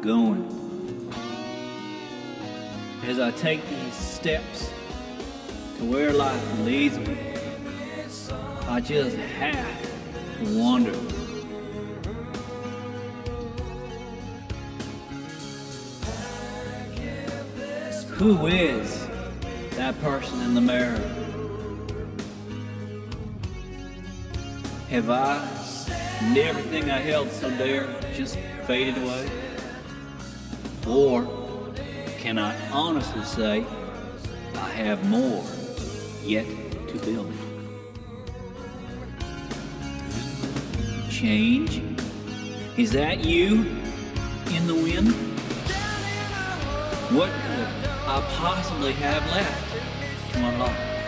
going. As I take these steps to where life leads me, I just have to wonder. Who is that person in the mirror? Have I and everything I held so dear just faded away? Or can I honestly say I have more yet to build? Change? Is that you in the wind? What could I possibly have left to my?